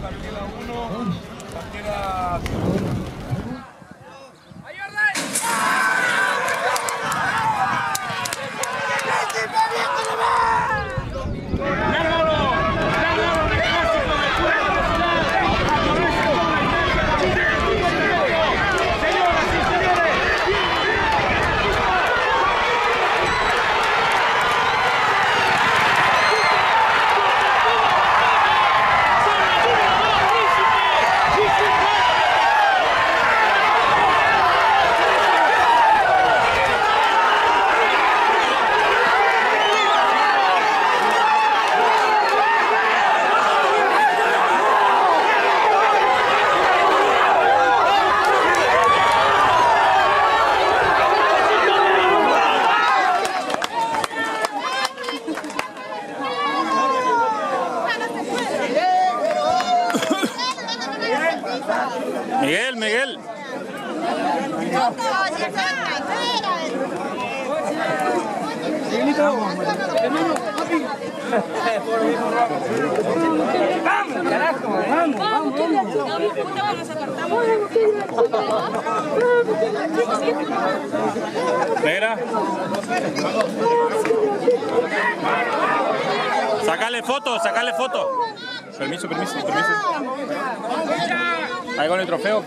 Partiera 1, partiera Miguel, Miguel. Negra. Sácale foto, sácale foto. Permiso, permiso, permiso. Ahí con el trofeo.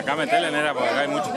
Acá metele, nera, porque acá hay mucho.